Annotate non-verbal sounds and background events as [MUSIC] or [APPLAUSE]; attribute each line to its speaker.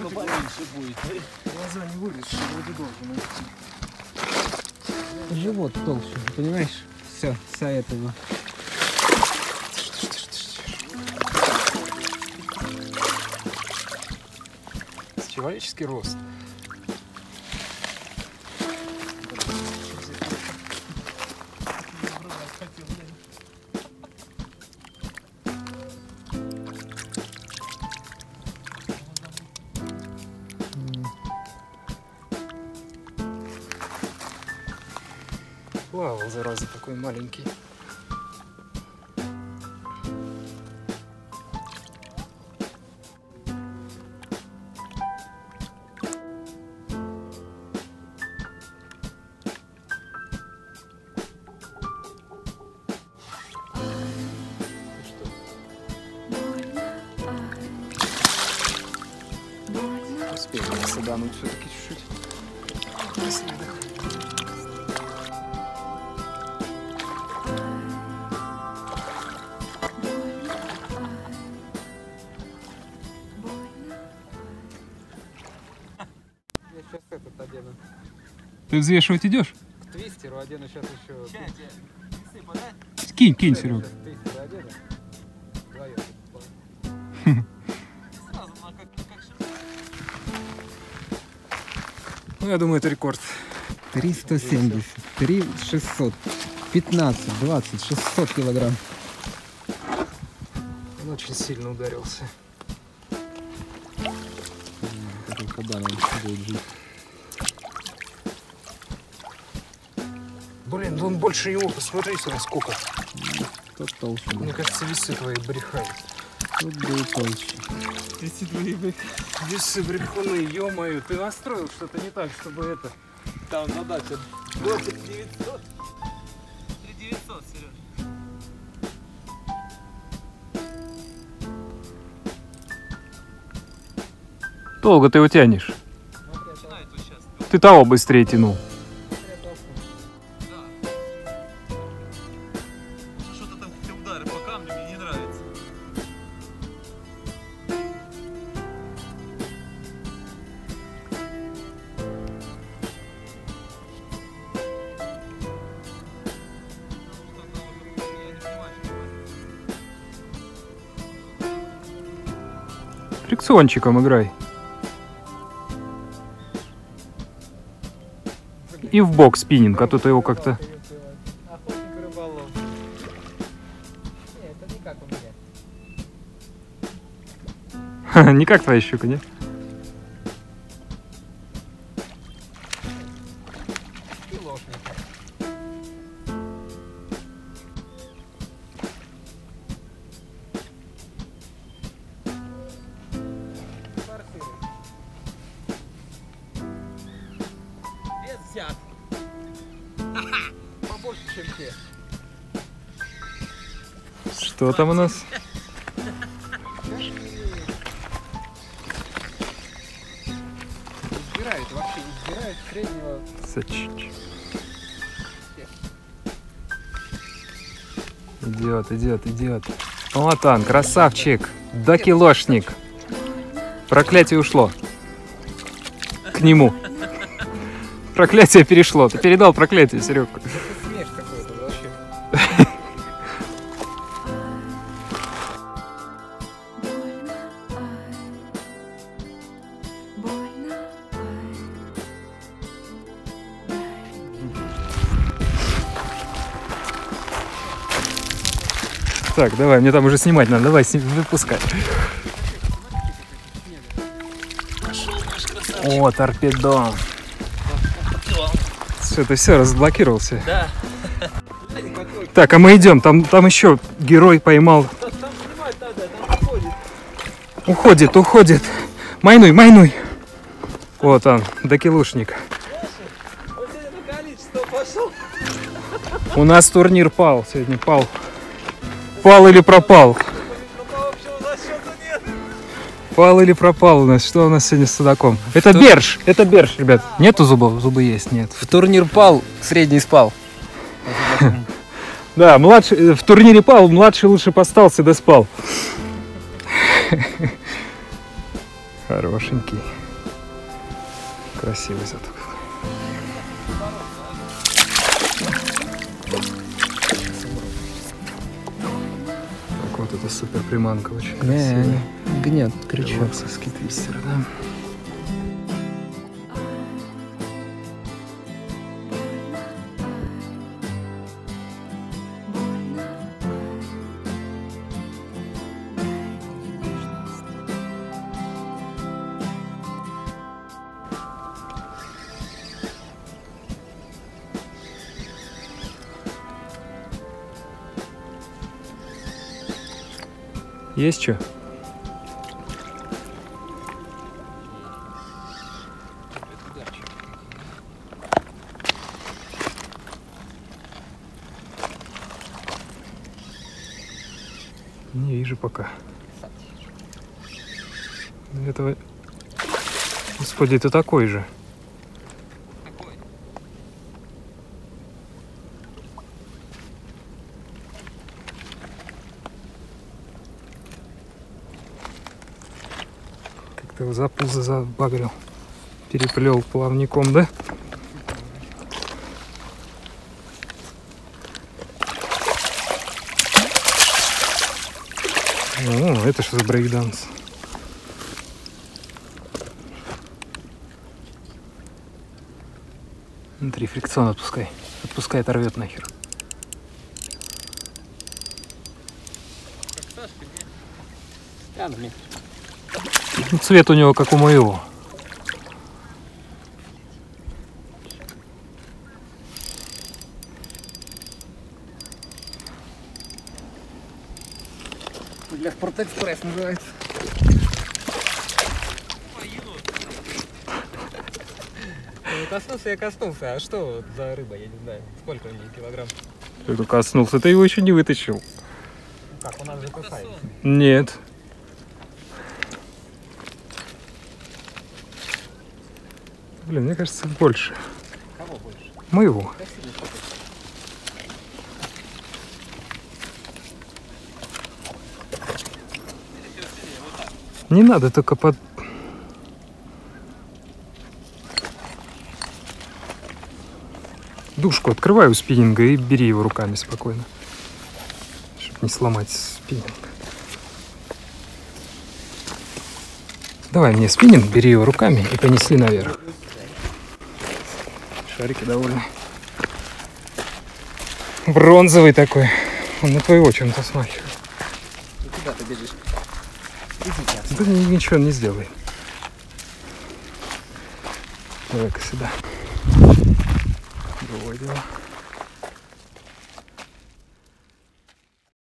Speaker 1: Глаза не вылезешь, вроде должен идти.
Speaker 2: Живот толще, понимаешь? Все, вся этого.
Speaker 1: Человеческий рост. Плавал, зараза, такой маленький. Успели садануть все-таки чуть-чуть. Ты взвешивать идешь?
Speaker 2: К твистеру одену сейчас еще.
Speaker 1: Кинь, кинь, Серега. Ну, я думаю, это рекорд.
Speaker 2: 370, 3 600, 15, 20, 600 килограмм.
Speaker 1: Он очень сильно ударился.
Speaker 2: Такой кабан он будет жить.
Speaker 1: Блин, да он больше его, посмотрите, насколько.
Speaker 2: Тот толще был.
Speaker 1: Мне кажется, весы твои брехают.
Speaker 2: Тут был толще.
Speaker 1: Весы твои Весы брехуны, ё-моё. Ты настроил что-то не так, чтобы это...
Speaker 3: Там задача 2900. 3900, Сереж.
Speaker 1: Долго ты его тянешь.
Speaker 3: Сейчас.
Speaker 1: Ты того быстрее тянул. Фрикциончиком играй. И в бок спиннинг, а то ты его как-то...
Speaker 2: Не, как
Speaker 1: твоя щука, не?
Speaker 2: 50. Ха-ха, [LAUGHS] побольше, чем те.
Speaker 1: Что там у нас?
Speaker 2: Избирает вообще, избирает среднего.
Speaker 1: Сочич. Идет, идет, идет. Вот он, красавчик. Докилошник. Проклятие ушло. К нему. Проклятие перешло. Ты передал проклятие, Серег.
Speaker 2: Это смеш какой-то вообще.
Speaker 1: Так, давай, мне там уже снимать надо. Давай, выпускай. О, торпедо. Все, ты все, разблокировался.
Speaker 3: Да.
Speaker 1: Так, а мы идем. Там, там еще герой поймал.
Speaker 3: Там снимать надо, там уходит.
Speaker 1: Уходит, уходит. Майнуй, майнуй. Вот он, докилушник. У нас турнир пал сегодня, пал. Пал или пропал? Пал или пропал у нас? Что у нас сегодня с судаком? Это берж, это берж, ребят. Нету зубов? Зубы есть, нет.
Speaker 2: В турнир пал, средний спал.
Speaker 1: Да, младший, э, в турнире пал, младший лучше постался, да спал. Хорошенький. Красивый зато. Вот это супер приманка очень красивая.
Speaker 2: гнет крючок.
Speaker 1: Лаксовский твистер, да. Есть что? Не вижу пока. Этого... Господи, это такой же. Его за пузо забагрил. Переплел плавником, да? О, это что за брейкданс? Смотри, фрикцион отпускай. Отпускай, оторвет нахер. Ну, цвет у него как у моего.
Speaker 2: Для спортэкспресс называется.
Speaker 3: Ну, коснулся я коснулся. А что за рыба, я не знаю. Сколько у нее килограмм?
Speaker 1: Только коснулся, ты его еще не вытащил.
Speaker 3: Как, у нас же кусается.
Speaker 1: Нет. Блин, мне кажется, больше.
Speaker 3: Кого больше?
Speaker 1: Моего. Не надо только под... Душку открывай у спиннинга и бери его руками спокойно. Чтобы не сломать спиннинг. Давай мне спиннинг, бери его руками и понесли наверх. Шарики довольны. Бронзовый такой. Он на твоего чем-то смахивает.
Speaker 2: И куда ты бежишь? Идите.
Speaker 1: Да ни- ничего не сделает. Давай-ка сюда. Другое дело.